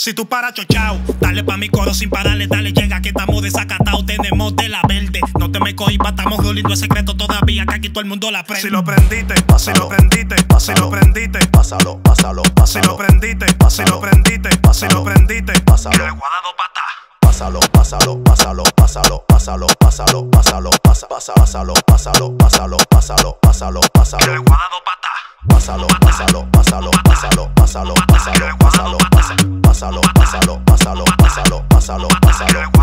Si tú paras chochao, dale pa' mi coro sin pararle, dale, llega que estamos desacatados, tenemos de la verde. No te me cohibas, estamos roliendo el secreto todavía, que aquí todo el mundo la prende. Si lo prendiste, si lo prendiste, si lo prendiste, pásalo, pásalo, si pásalo. lo prendiste, si lo prendiste, si lo prendiste, Pásalo. Yo le voy a dar dos patas. Pásalo, pásalo, pásalo, pásalo, pásalo, pásalo, pásalo, pasa- pasa- pásalo, pásalo, pásalo, pásalo, pásalo, pásalo. Yo le voy a dar dos patas. Pásalo, pásalo, pásalo, pásalo, pásalo, pásalo, pásalo, pasa- pásalo, pásalo, pásalo, pásalo, pásalo,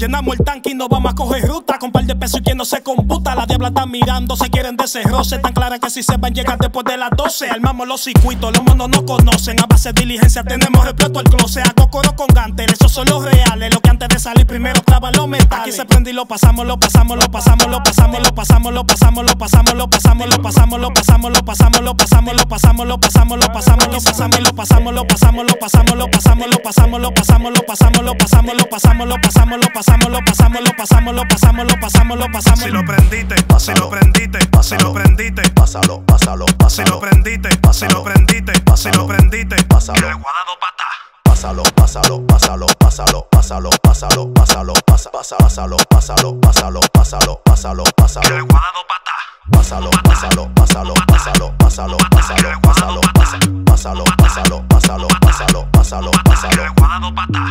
Llenamos el tanque y nos vamos a coger ruta Con par de pesos y quien no se computa La diabla está mirando, se quieren de ese roce Tan clara que si se van a llegar después de las 12 Armamos los circuitos, los monos no conocen A base de diligencia tenemos repleto el closet Hago coro con gantel, esos son los reales Lo que antes de salir primero clava los metales Aquí se prende y lo pasamos, lo pasamos, lo pasamos, lo pasamos, lo pasamos, lo pasamos, lo pasamos, lo pasamos, lo pasamos, lo pasamos, lo pasamos, lo pasamos, lo pasamos, lo pasamos, lo pasamos, lo pasamos, y lo pasamos, lo pasamos, lo pasamos, lo pasamos, lo pasamos, lo pasamos, lo pasamos, lo pasamos, lo pasamos, lo pasamos, lo pasamos, lo pasamos, lo pasamos, lo pasamos, lo pasamos, lo pasamos. si lo prendiste, si lo prendiste, si lo prendiste, Pásalo, pásalo, si pásalo, lo prendiste, si lo prendiste, si lo prendiste, le pásalo, voy a dar dos patas. pásalo, pásalo, pásalo, pásalo, pásalo, pásalo, pásalo, pasa- pasa- pásalo, pásalo, pásalo, pásalo, pásalo, le pásalo. voy a dar dos patas. Pásalo, pásalo, pásalo, pásalo, pásalo, pásalo, pásalo, pasa- pásalo, pásalo, pásalo, pásalo, pásalo, Yo pásalo. le voy a dar dos patas.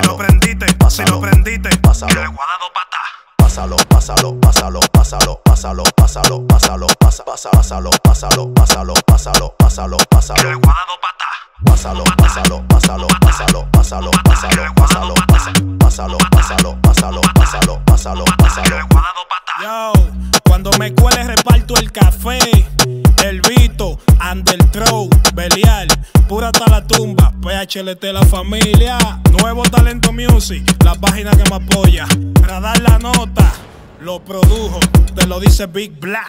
si lo prendiste, si lo prendiste, le pásalo, voy a dar dos patas. pásalo, pásalo, pásalo, pásalo, pásalo, pásalo, pásalo, pasa- pasa- pásalo, pásalo, pásalo, pásalo, pásalo, le pásalo. voy a dar dos patas. Pásalo, pásalo, pásalo, pásalo, pásalo, pásalo, pásalo, pasa- pásalo, pásalo, pásalo, pásalo, pásalo, le pásalo. Yo, cuando me cuele reparto el café, el Vito, Underthrow, Belial, pura hasta la tumba, PHLT la familia, Nuevo Talento Music, la página que me apoya, Radar la nota, lo produjo, te lo dice Big Black.